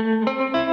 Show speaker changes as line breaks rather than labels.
Música